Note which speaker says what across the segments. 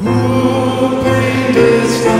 Speaker 1: Who painted this?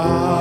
Speaker 1: I